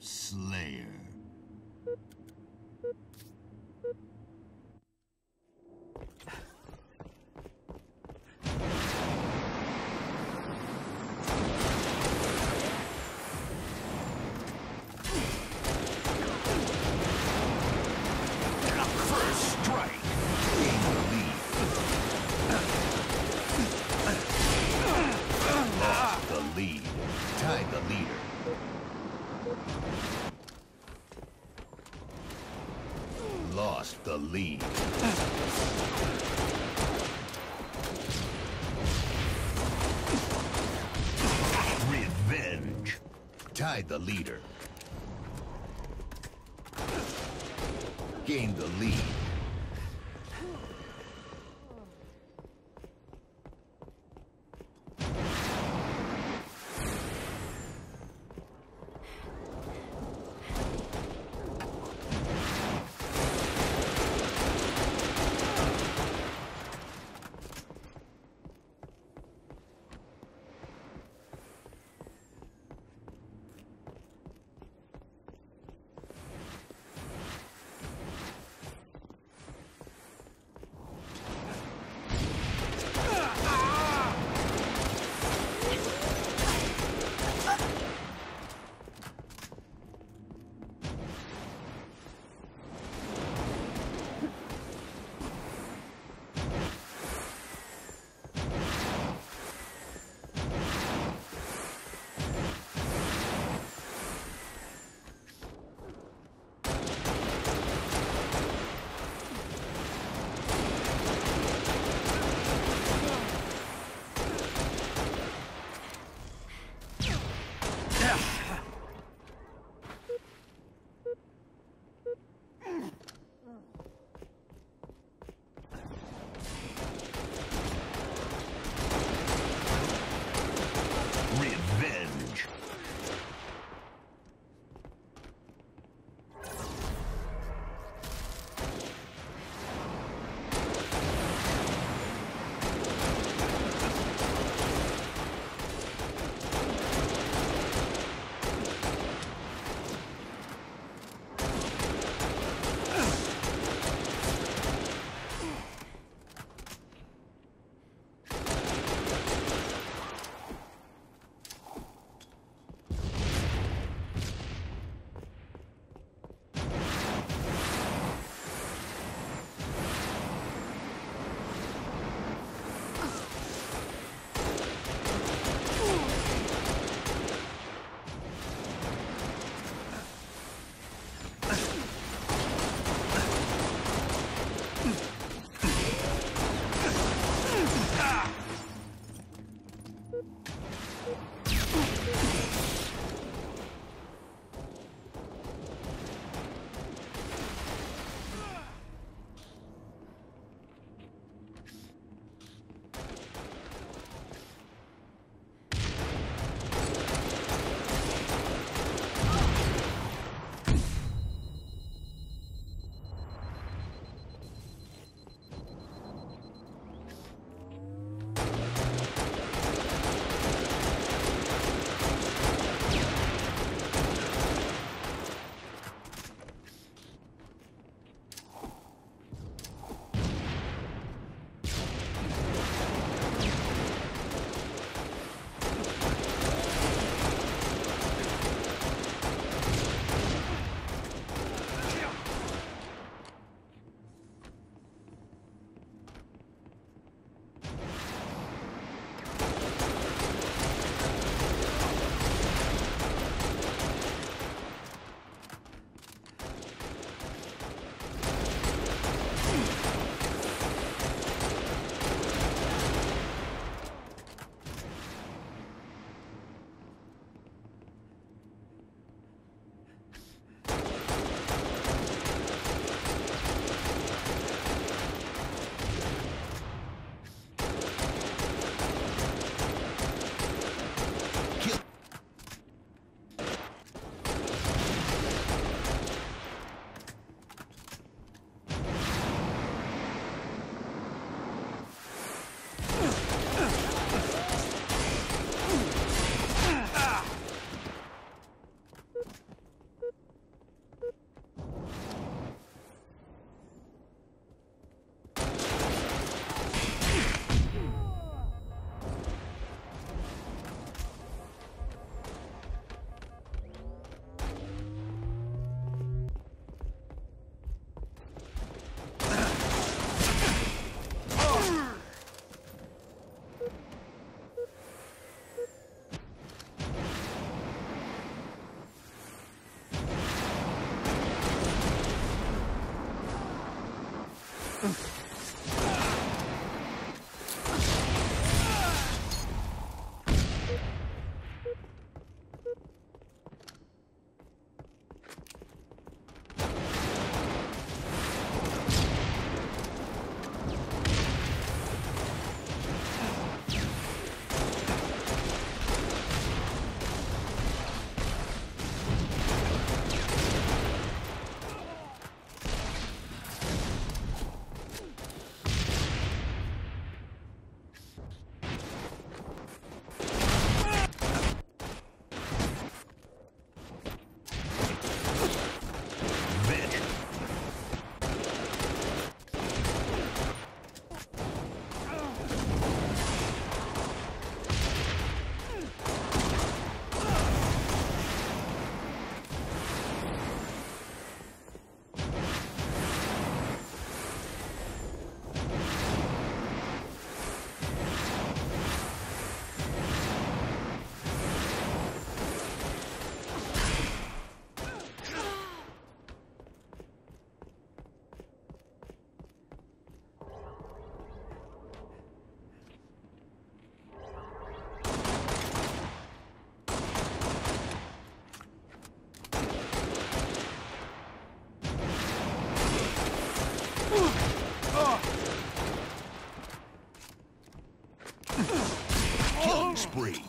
Slayer. First strike. Gain the lead. Lost the lead. Tied the leader. Lost the lead. Revenge. Tied the leader. Gained the lead. Ugh. Killing spree.